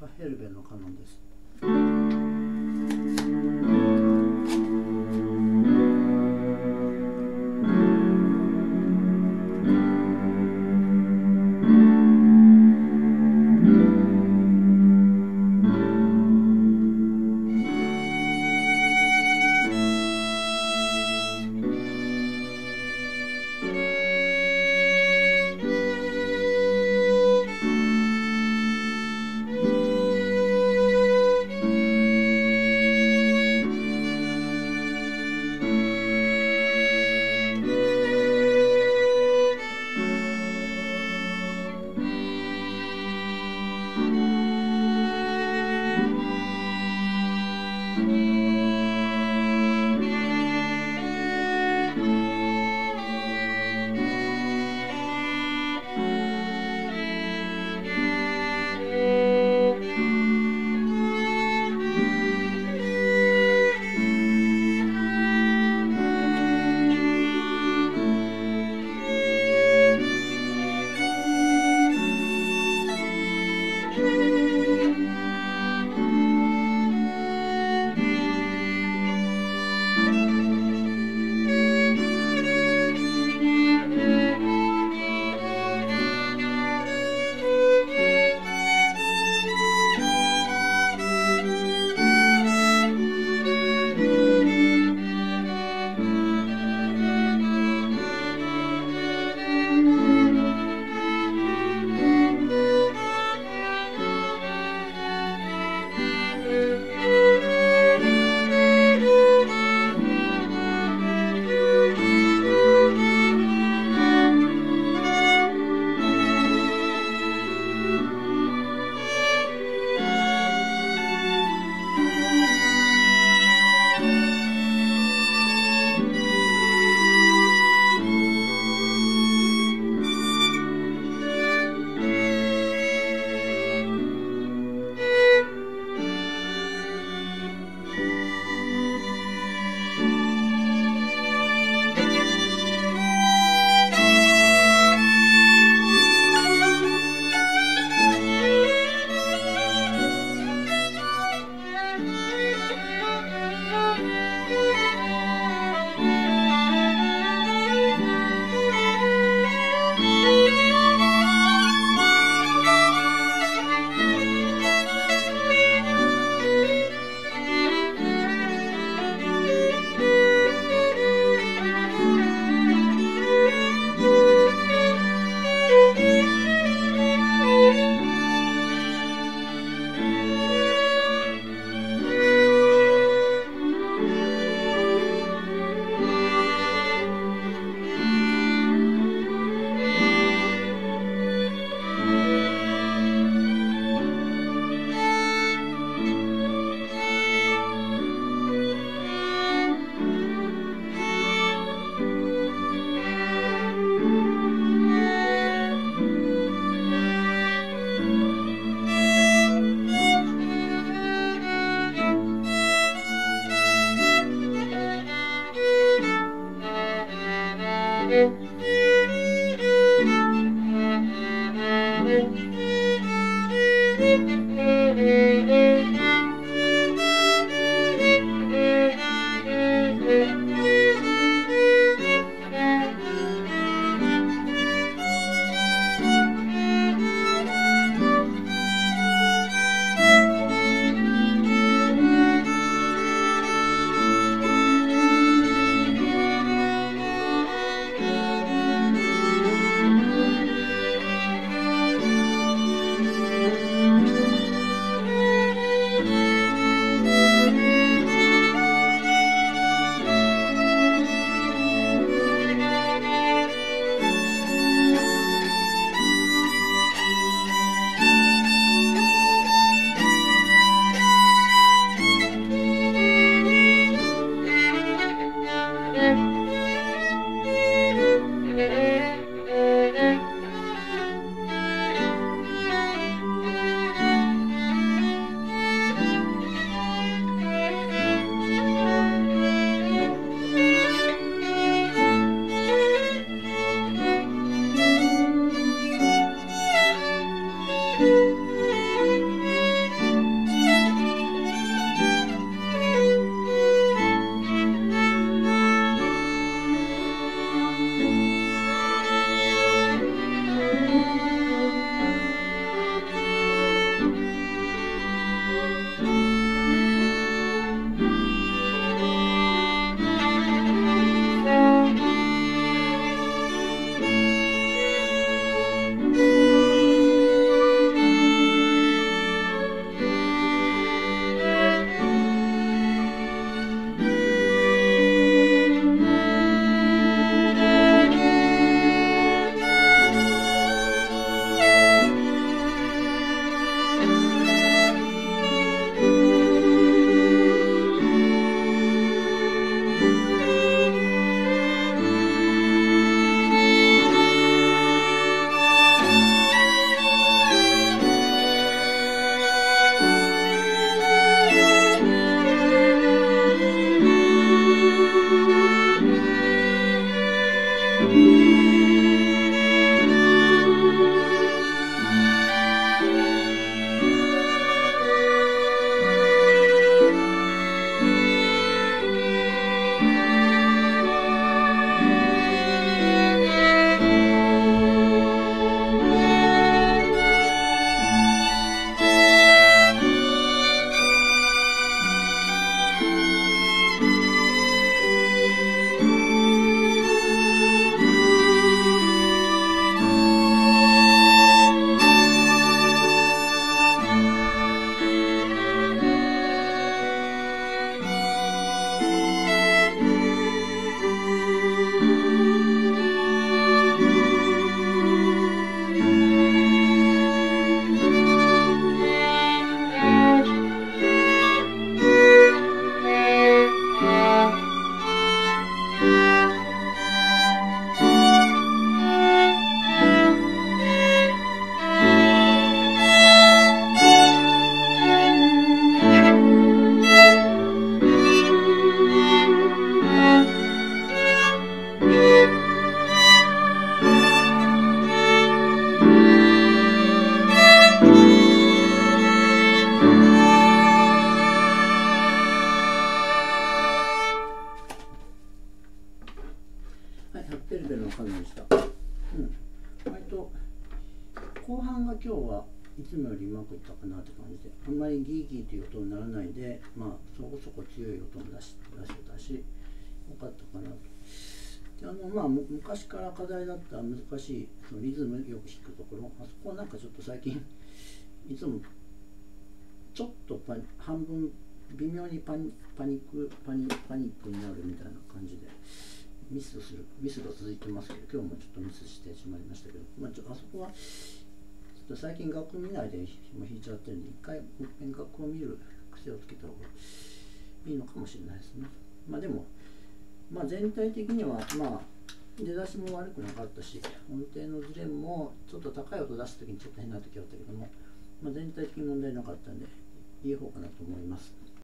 パヘルベのカノンです。「Música つもよりうまくいったかなって感じであんまりギーギーという音にならないでまあそこそこ強い音も出し出せたしよかったかなと。であのまあ昔から課題だった難しいそのリズムよく弾くところあそこはなんかちょっと最近 いつもちょっとパ半分微妙にパニックパニックになるみたいな感じでミスするミスが続いてますけど今日もちょっとミスしてしまいましたけど、まあ、ちょあそこはと最近学校見ないでも引いちゃってるんで一回もう一遍楽を見る癖をつけた方がいいのかもしれないですね。まあでもまあ、全体的にはまあ出だしも悪くなかったし音程のズレもちょっと高い音出す時にちょっと変な時あったけども、まあ、全体的に問題なかったんでいい方かなと思います。